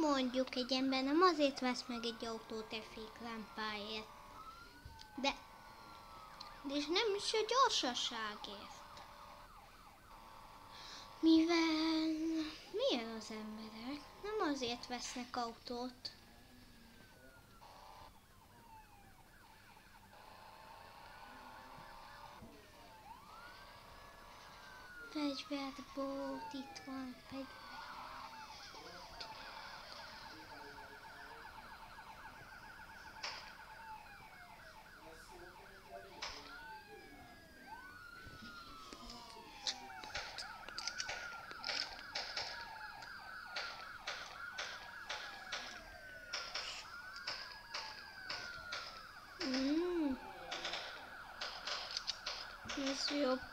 Mondjuk egy ember nem azért vesz meg egy autót egy féklámpáért. De... És nem is a gyorsaságért. Mivel... Milyen az emberek? Nem azért vesznek autót. Fegyverbót, itt van fegyver.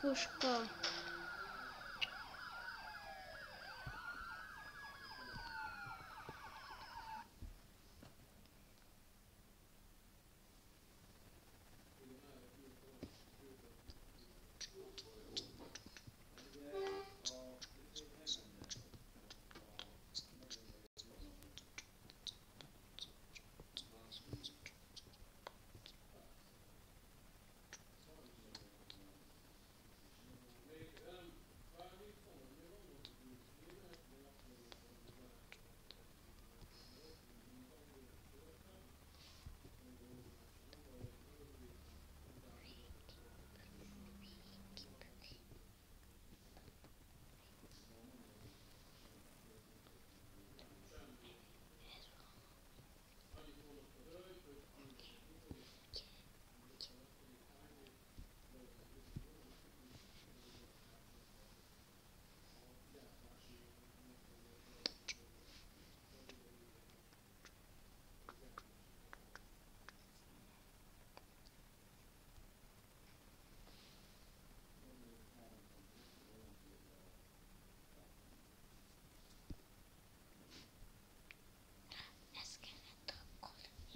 пушка.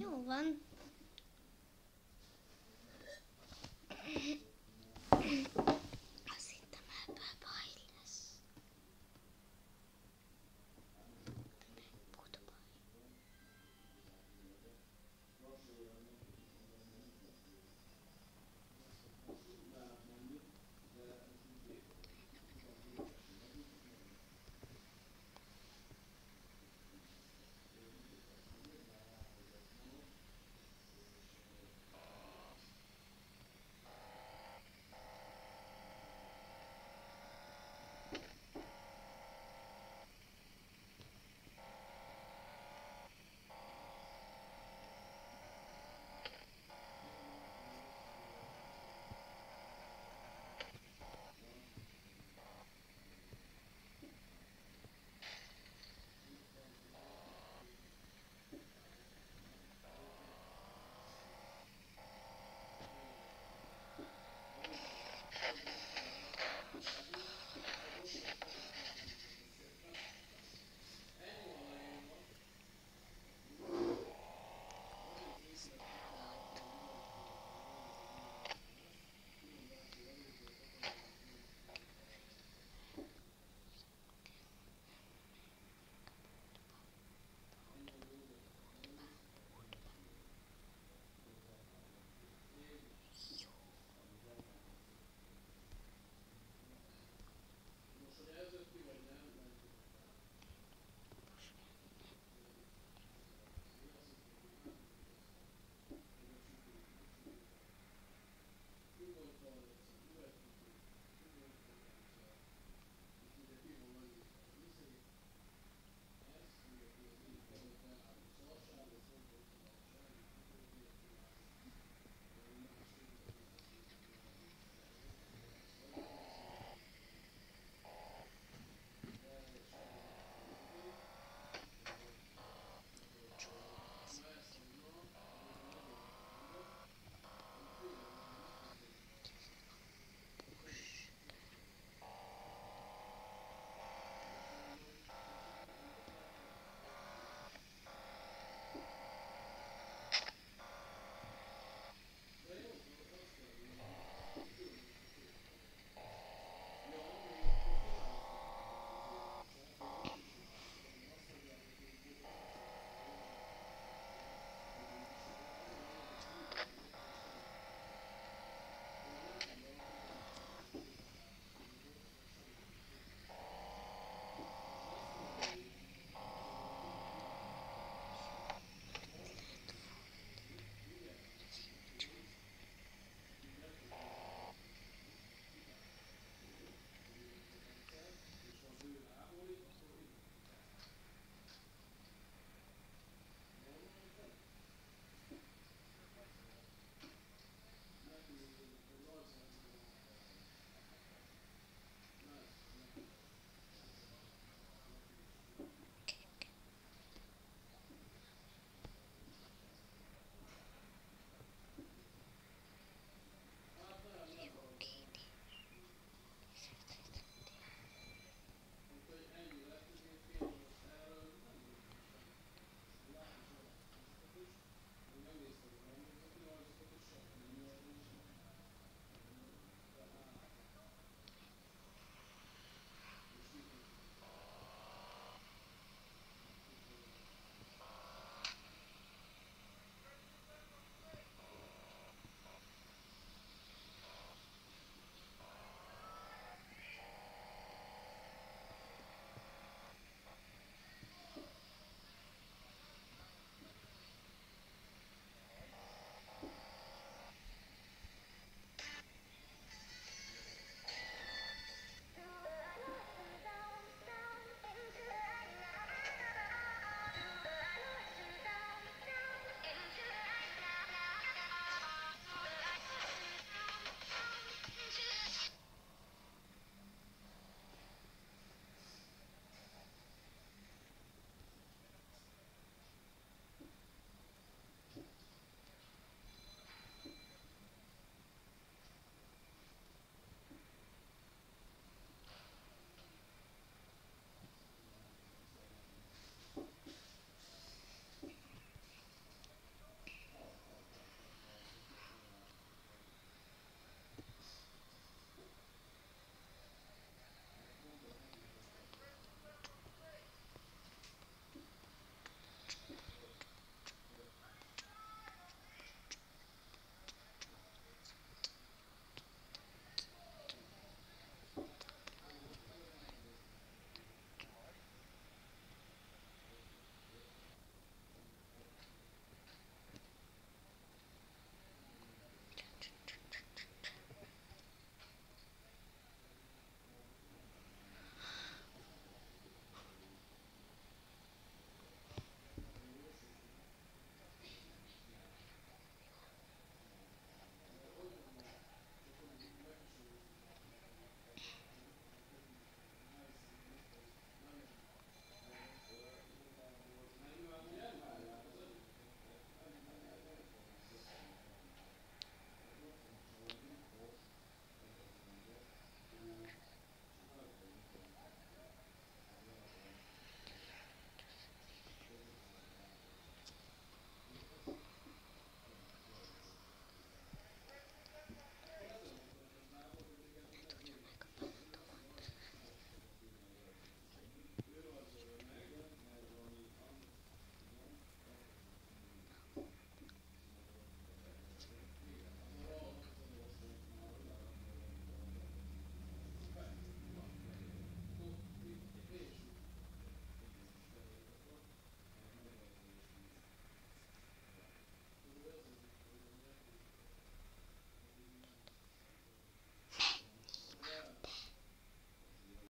No, one.